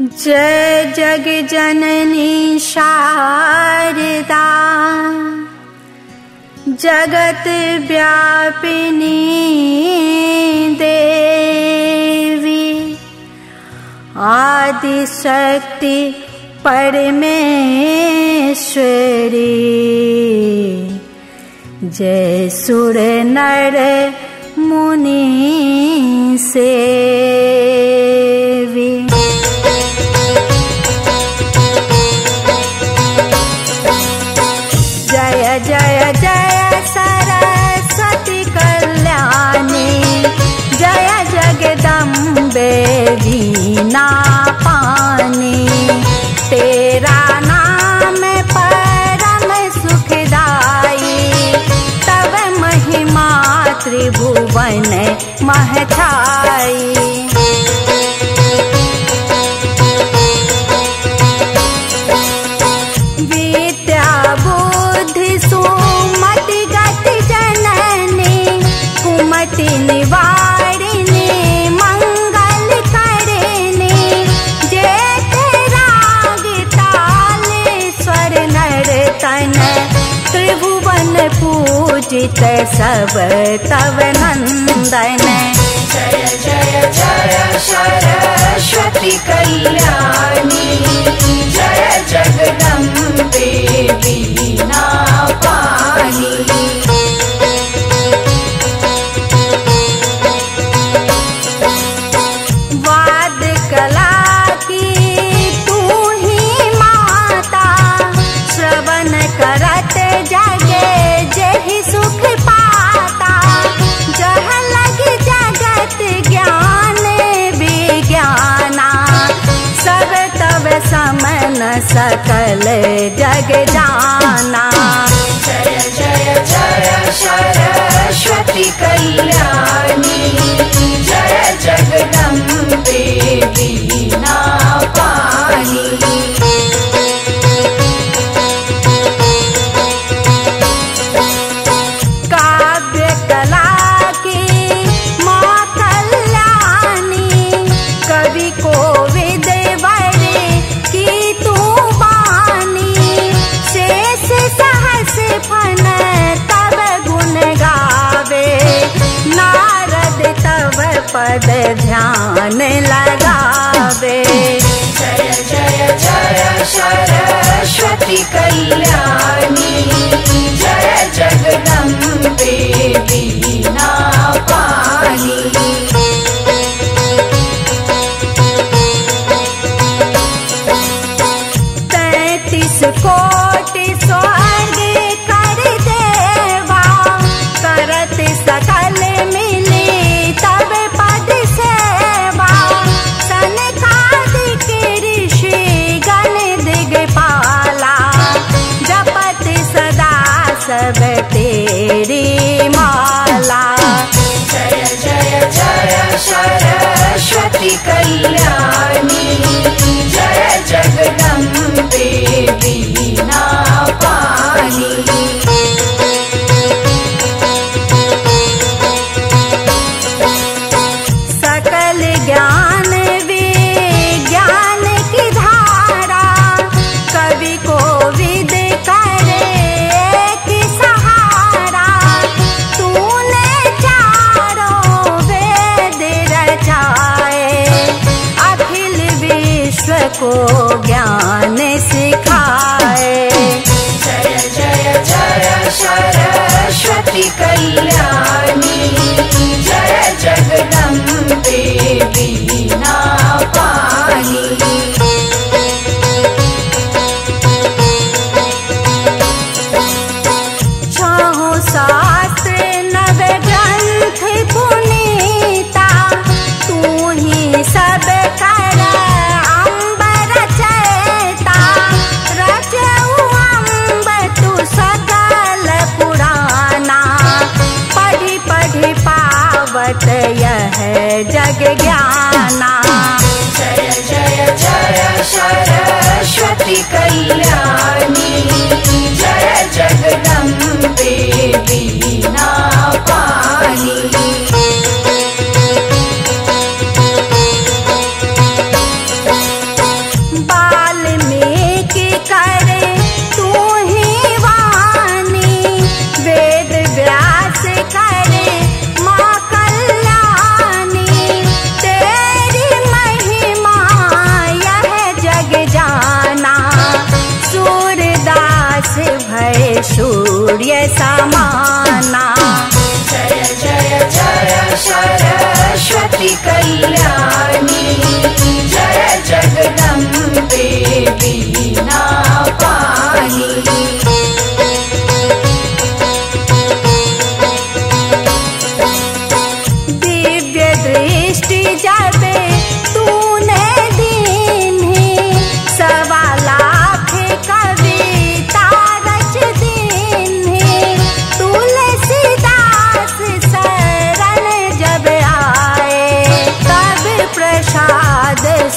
जय जग जननी सारदा जगत व्यापिनी देवि। आदिशक्ति परमेश्वरी। जय सुर नर मुनि से। मन महछाई। पूजित सब तव नंदन। जय जय जय सरस्वती कल्याणी। जय जगदम्बे बीना पानी करत जा सकल जग जाना जय जय जय सरस्वती कल्याण வார்த்தைய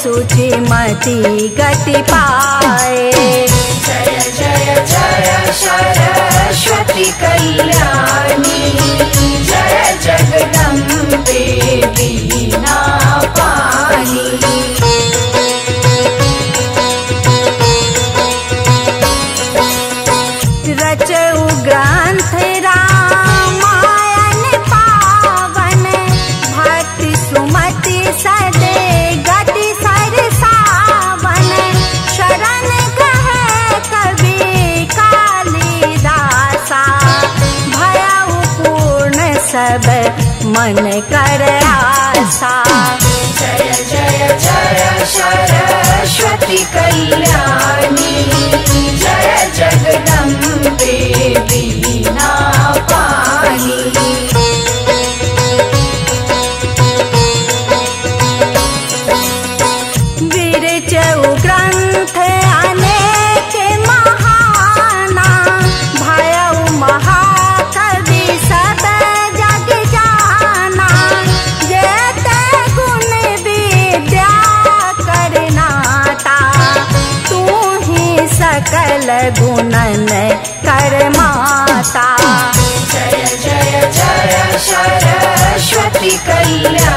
सूची मती गति पाए। जय जय जय सरस्वती कल्याणी। जय जगदम्बे मन कर कल्याण।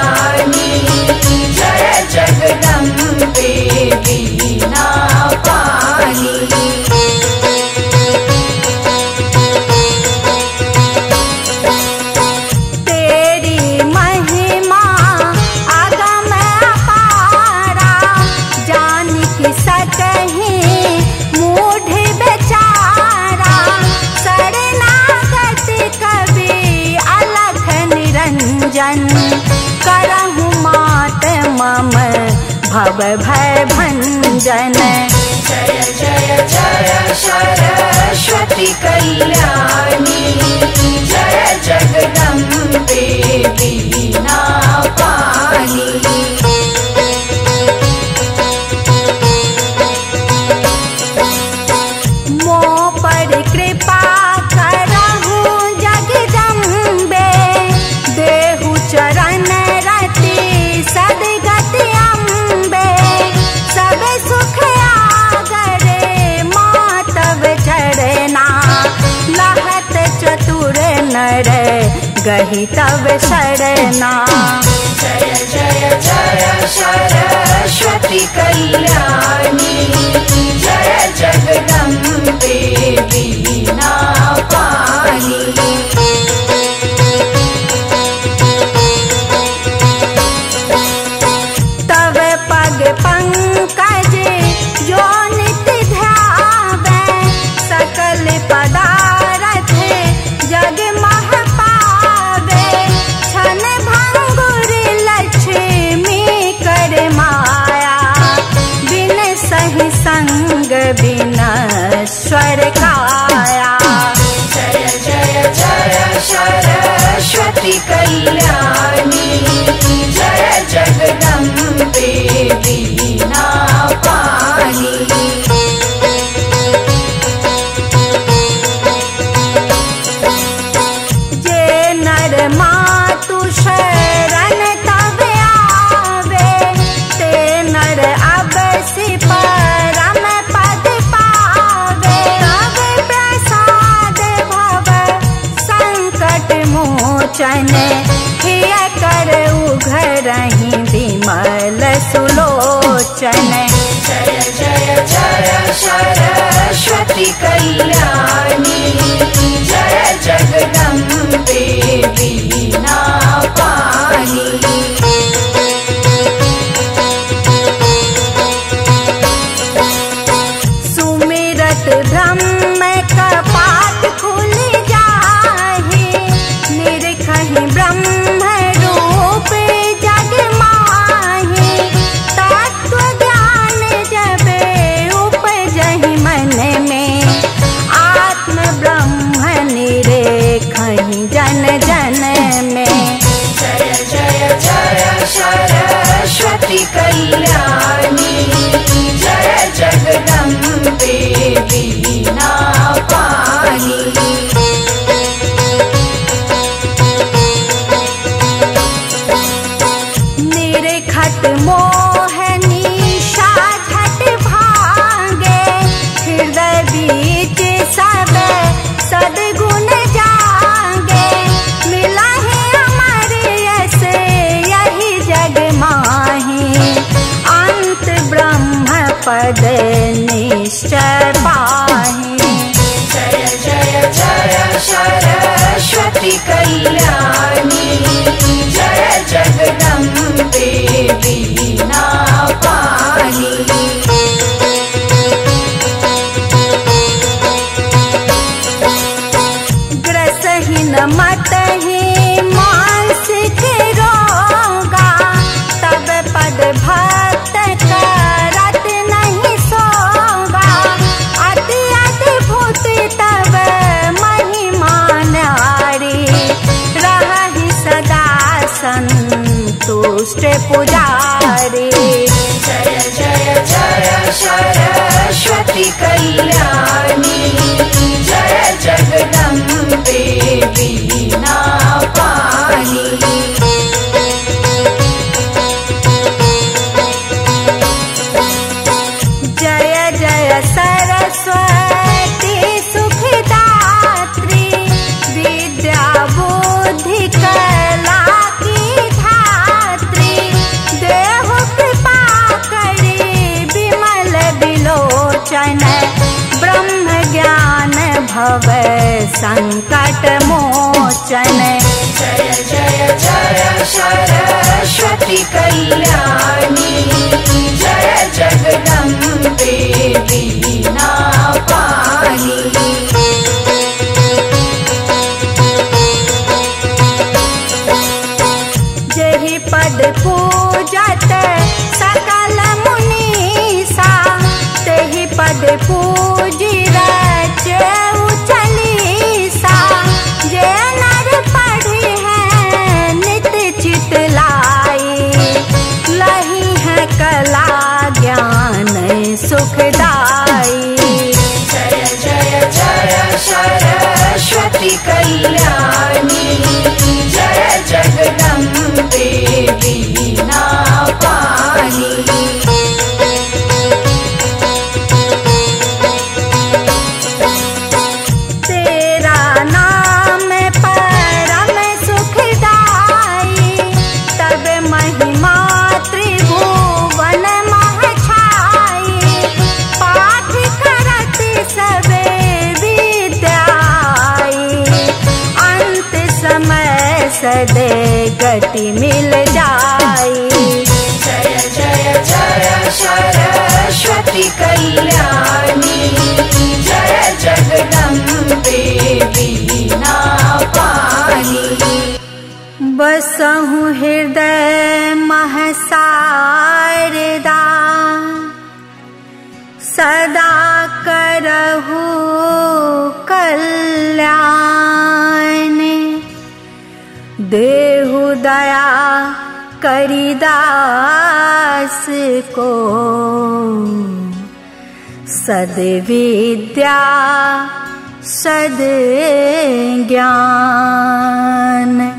भय भंजन। जय जय जय सरस्वती कल्याणी। जय जगदम्बे दीना तब सड़ना। सरस्वती कल्याणी। भव संकट मोचन। जय जय जय सरस्वती कल्याणी जय जगदम्बे बीना पानी। जेहि पद पूजत सकल मुनीसा तेहि पद पूजी कल्याणी। जय जगदम्बे। सदे गति मिल जाई। जय जय जय सरस्वती कल्याणी। जय जगदम्बे बीना पानी बसहु हृदय महसारदा सदा करहु कल्याण देहु दया करिदास को। सद्विद्या सद ज्ञान